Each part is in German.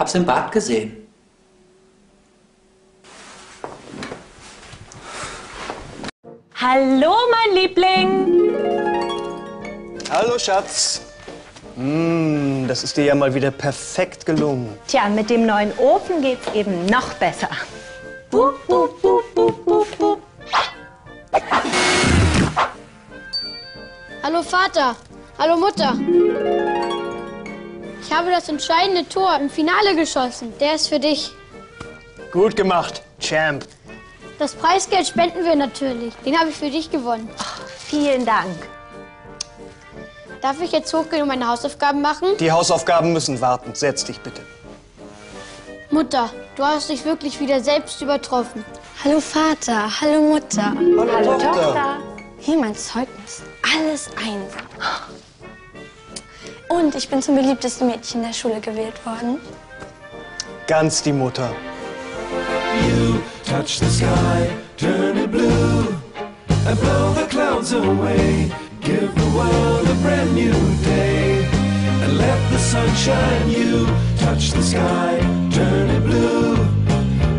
Hab's im Bad gesehen. Hallo, mein Liebling. Hallo, Schatz. Mmh, das ist dir ja mal wieder perfekt gelungen. Tja, mit dem neuen Ofen geht's eben noch besser. Wup, wup, wup, wup, wup, wup. Hallo Vater. Hallo Mutter. Ich habe das entscheidende Tor im Finale geschossen. Der ist für dich. Gut gemacht, Champ. Das Preisgeld spenden wir natürlich. Den habe ich für dich gewonnen. Vielen Dank. Darf ich jetzt hochgehen und meine Hausaufgaben machen? Die Hausaufgaben müssen warten. Setz dich bitte. Mutter, du hast dich wirklich wieder selbst übertroffen. Hallo Vater, hallo Mutter. Hallo, Tochter. Hier mein Zeugnis. Alles einsam. Und ich bin zum beliebtesten Mädchen der Schule gewählt worden. Ganz die Mutter. Touch the sky, turn it blue, and blow the clouds away. Give the world a brand new day, and let the sun shine. You touch the sky, turn it blue,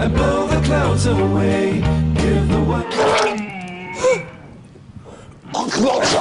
and blow the clouds away. Give the world.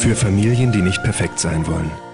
Für Familien, die nicht perfekt sein wollen.